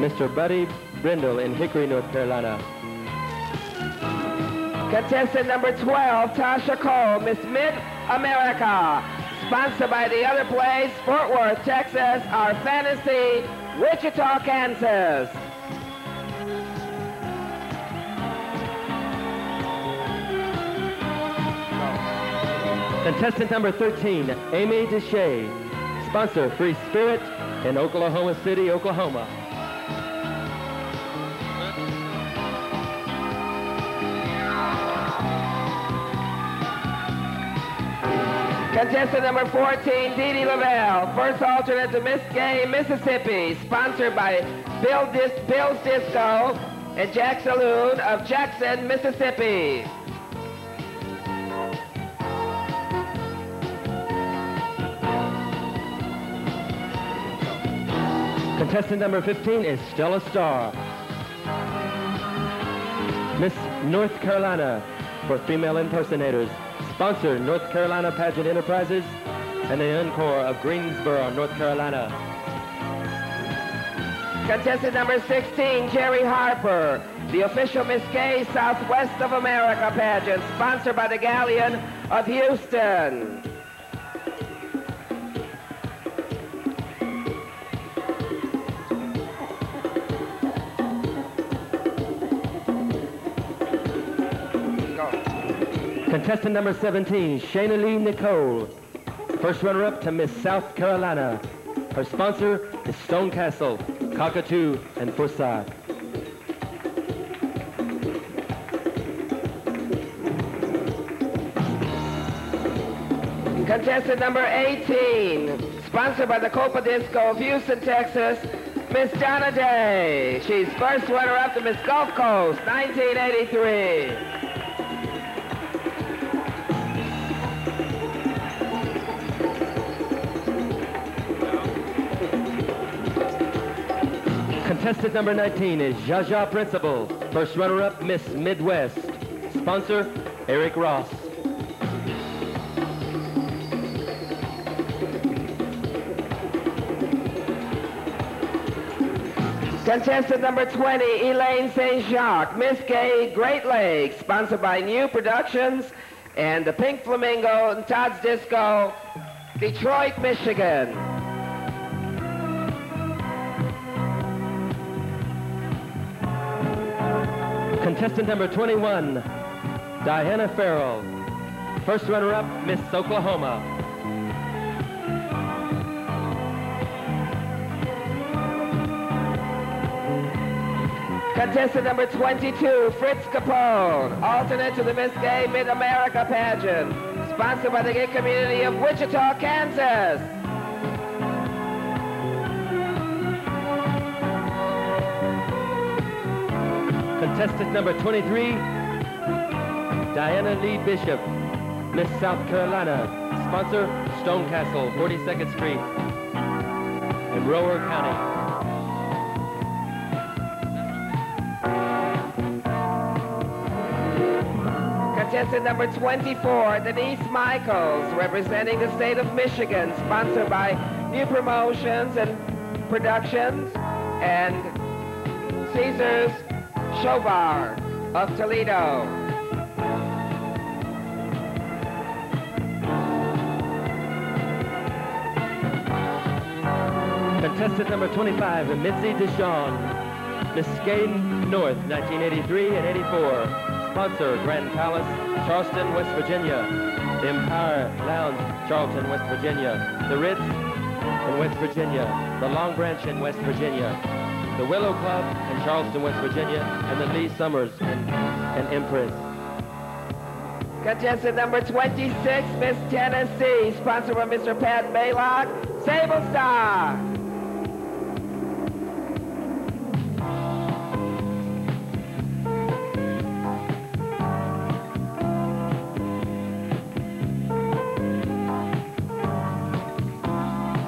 Mr. Buddy Brindle in Hickory, North Carolina. Contestant number 12, Tasha Cole, Miss Mid-America. Sponsored by the other place, Fort Worth, Texas, our fantasy, Wichita, Kansas. Contestant number 13, Amy Deshay. Sponsor, Free Spirit in Oklahoma City, Oklahoma. Contestant number 14, Dee Dee Lavelle. First alternate to Miss Gay, Mississippi. Sponsored by Bill Dis- Bill's Disco and Jack Saloon of Jackson, Mississippi. Contestant number 15 is Stella Starr. Miss North Carolina for female impersonators. Sponsor, North Carolina Pageant Enterprises and the Encore of Greensboro, North Carolina. Contestant number 16, Jerry Harper. The official Miss Gay Southwest of America pageant, sponsored by the Galleon of Houston. Contestant number 17, Shayna Lee Nicole. First runner-up to Miss South Carolina. Her sponsor is Stone Castle, Cockatoo, and Forsyth. Contestant number 18, sponsored by the Copa Disco of Houston, Texas, Miss Donna Day. She's first runner-up to Miss Gulf Coast, 1983. Contestant number 19 is Jaja Principal. First runner-up, Miss Midwest. Sponsor, Eric Ross. Contestant number 20, Elaine St. Jacques, Miss Gay Great Lakes, sponsored by New Productions and the Pink Flamingo and Todd's Disco, Detroit, Michigan. Contestant number 21, Diana Farrell. First runner-up, Miss Oklahoma. Contestant number 22, Fritz Capone, alternate to the Miss Gay Mid-America pageant, sponsored by the gay community of Wichita, Kansas. Contestant number 23, Diana Lee Bishop, Miss South Carolina. Sponsor, Stonecastle, 42nd Street in Rowan County. Contestant number 24, Denise Michaels, representing the state of Michigan, sponsored by New Promotions and Productions and Caesar's Show Bar of Toledo. Contestant number 25, Mitzi Deshawn, Gay North, 1983 and 84. Sponsor, Grand Palace, Charleston, West Virginia. The Empire Lounge, Charleston, West Virginia. The Ritz in West Virginia. The Long Branch in West Virginia. The Willow Club in Charleston, West Virginia. And the Lee Summers and, in Empress. Contestant number 26, Miss Tennessee, sponsored by Mr. Pat Baylock, Sable Star.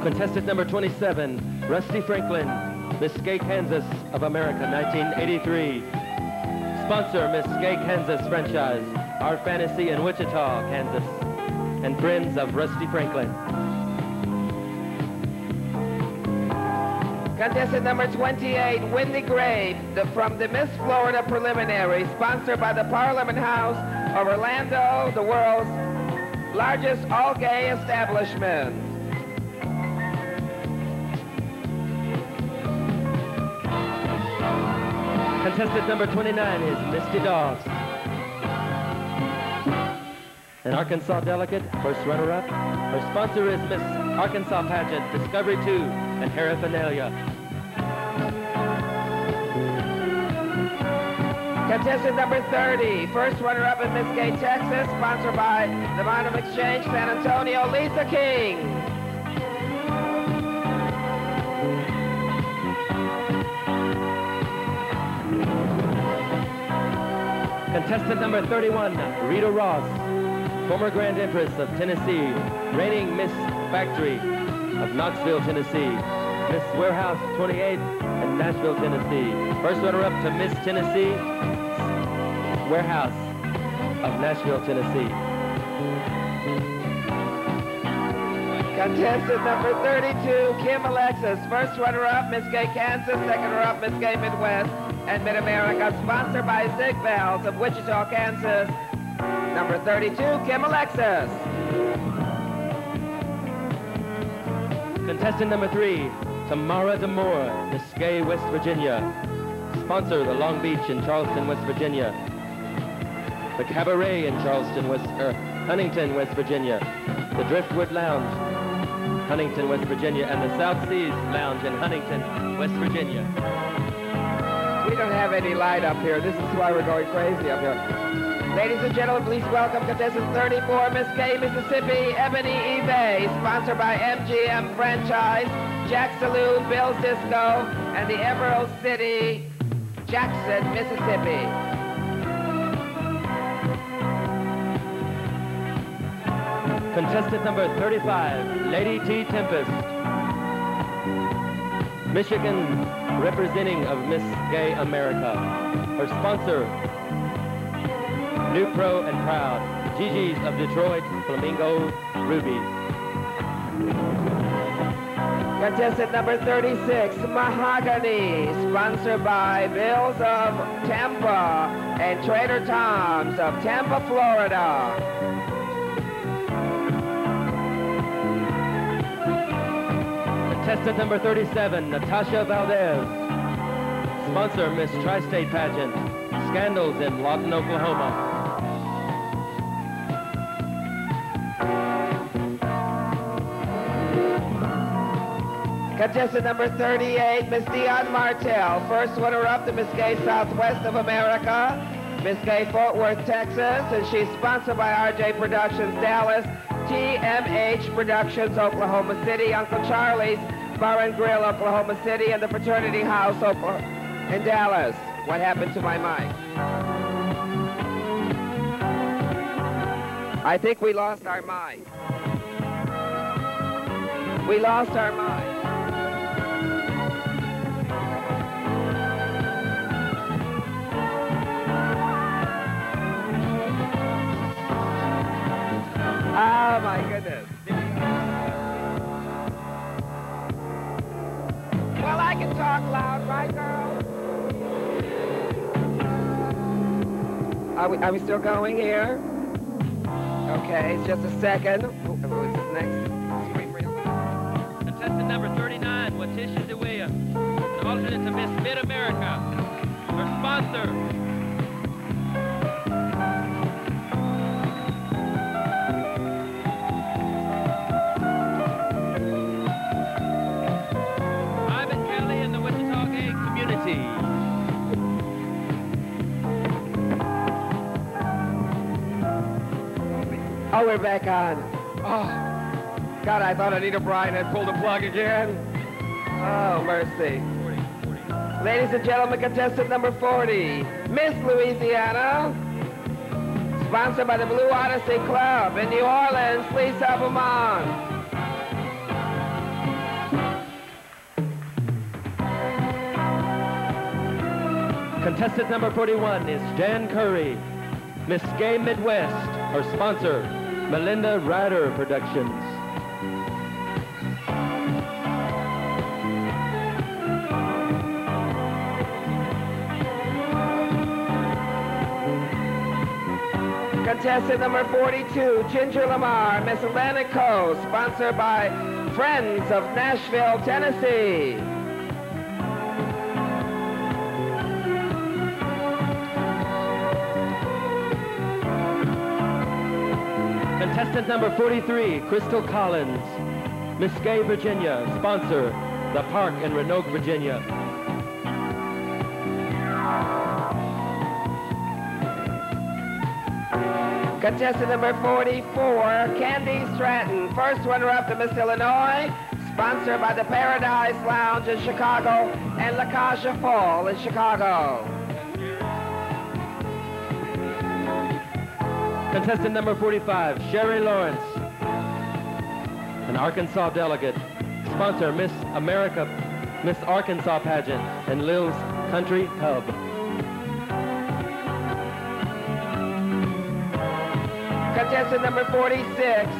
Contestant number 27, Rusty Franklin, Miss Gay Kansas of America, 1983. Sponsor, Miss Gay Kansas franchise, Our Fantasy in Wichita, Kansas, and friends of Rusty Franklin. Contestant number 28, Wendy Grave, the, from the Miss Florida Preliminary, sponsored by the Parliament House of Orlando, the world's largest all-gay establishment. Contestant number 29 is Misty Doss. An Arkansas delegate, first runner-up. Her sponsor is Miss Arkansas Pageant, Discovery 2, and Paraphernalia. Contestant number 30, first runner-up in Miss Gay, Texas, sponsored by the Bynum Exchange, San Antonio, Lisa King. Contestant number 31, Rita Ross, former Grand Empress of Tennessee, reigning Miss Factory of Knoxville, Tennessee, Miss Warehouse 28 in Nashville, Tennessee. First runner-up to Miss Tennessee, Warehouse of Nashville, Tennessee. Contestant number 32, Kim Alexis, first runner-up, Miss Gay, Kansas, second runner-up, Miss Gay, Midwest, and Mid-America, sponsored by Zig Bells of Wichita, Kansas. Number 32, Kim Alexis. Contestant number three, Tamara Demore, Miss Gay, West Virginia. Sponsor the Long Beach in Charleston, West Virginia. The Cabaret in Charleston, West, er, Huntington, West Virginia. The Driftwood Lounge, Huntington, West Virginia, and the South Seas Lounge in Huntington, West Virginia. Don't have any light up here. This is why we're going crazy up here. Ladies and gentlemen, please welcome contestant 34, Miss Gay, Mississippi, Ebony Eve, sponsored by MGA Franchise, Jack Saloon, Bill's Disco, and the Emerald City, Jackson, Mississippi. Contestant number 35, Lady T. Tempest. Michigan representing of Miss Gay America. Her sponsor, New Pro and Proud, Gigi's of Detroit, Flamingo Rubies. Contestant number 36, Mahogany, sponsored by Bills of Tampa and Trader Tom's of Tampa, Florida. Contestant number 37, Natasha Valdez. Sponsor, Miss Tri-State Pageant. Scandals in Lawton, Oklahoma. Contestant number 38, Miss Dion Martell. First winner-up to Miss Gay Southwest of America, Miss Gay Fort Worth, Texas, and she's sponsored by RJ Productions Dallas, TMH Productions Oklahoma City, Uncle Charlie's Bar and Grill Oklahoma City, and the Fraternity House in Dallas. What happened to my mic? I think we lost our mic. We lost our mic. Oh my goodness. Are we, are we still going here? Okay, it's just a second. What's next? Contestant number 39, Letitia DeWea. An alternate to Miss Mid-America. Her sponsor, Oh, we're back on. Oh, God, I thought Anita Bryant had pulled the plug again. Oh, mercy. 40, 40. Ladies and gentlemen, contestant number 40, Miss Louisiana, sponsored by the Blue Odyssey Club in New Orleans, Lisa Beaumont. Contestant number 41 is Jan Curry, Miss Gay Midwest. Her sponsor, Melinda Ryder Productions. Contestant number 42, Ginger Lamar, Miss Atlantic Coast, sponsored by Friends of Nashville, Tennessee. Contestant number 43, Crystal Collins, Gay, Virginia, sponsor, The Park in Roanoke, Virginia. Contestant number 44, Candy Stratton. First runner-up to Miss Illinois, sponsored by the Paradise Lounge in Chicago and La Caja Fall in Chicago. Contestant number 45, Sherry Lawrence, an Arkansas delegate. Sponsor, Miss America, Miss Arkansas pageant and Lil's Country Pub. Contestant number 46,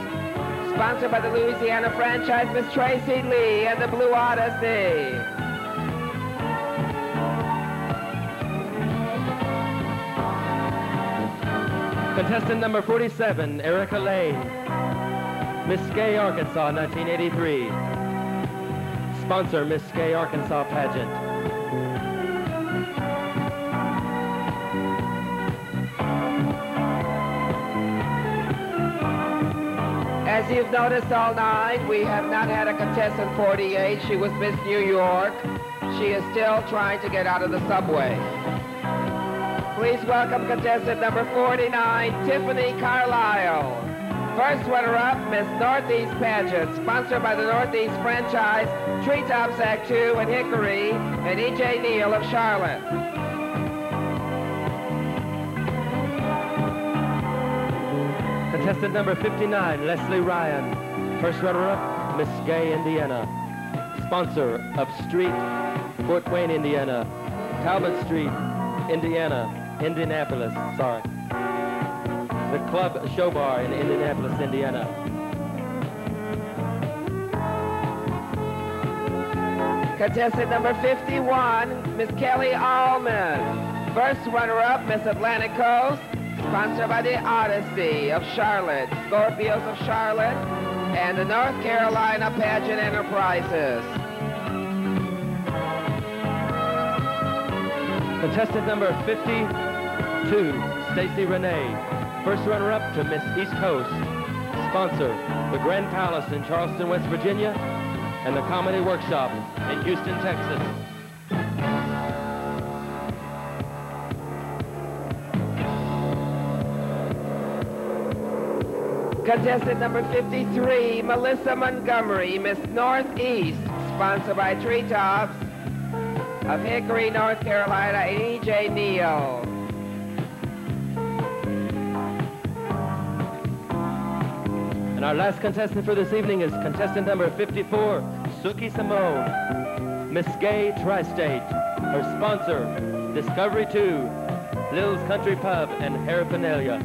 sponsored by the Louisiana franchise, Miss Tracy Lee and the Blue Odyssey. Contestant number 47, Erica Lane, Miss Gay, Arkansas, 1983. Sponsor, Miss Gay, Arkansas pageant. As you've noticed all night, we have not had a contestant 48. She was Miss New York. She is still trying to get out of the subway. Please welcome contestant number 49, Tiffany Carlisle. First runner-up, Miss Northeast Pageant, sponsored by the Northeast franchise, Treetops Act 2 and Hickory, and E.J. Neal of Charlotte. Contestant number 59, Leslie Ryan. First runner-up, Miss Gay, Indiana. Sponsor, of Street, Fort Wayne, Indiana. Talbott Street, Indiana. Indianapolis, sorry. The Club Show Bar in Indianapolis, Indiana. Contestant number 51, Miss Kelly Allman. First runner-up, Miss Atlantic Coast sponsored by the Odyssey of Charlotte, Scorpios of Charlotte, and the North Carolina Pageant Enterprises. Contestant number 52, Stacy Renee. First runner-up to Miss East Coast. Sponsor, the Grand Palace in Charleston, West Virginia, and the Comedy Workshop in Houston, Texas. Contestant number 53, Melissa Montgomery, Miss Northeast, sponsored by Treetops of Hickory, North Carolina, E.J. Neal. And our last contestant for this evening is contestant number 54, Suki Simone, Miss Gay Tri-State. Her sponsor, Discovery 2, Lil's Country Pub, and Paraphernalia.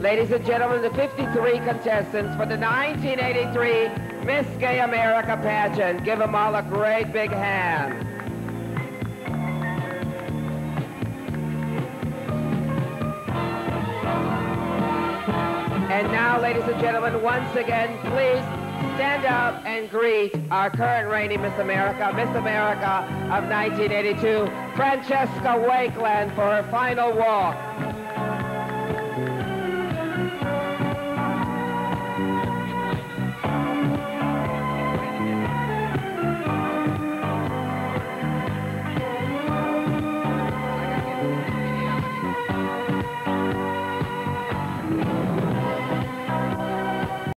Ladies and gentlemen, the 53 contestants for the 1983 Miss Gay America pageant. Give them all a great big hand. And now, ladies and gentlemen, once again, please stand up and greet our current reigning Miss America, Miss America of 1982, Francesca Wakeland, for her final walk.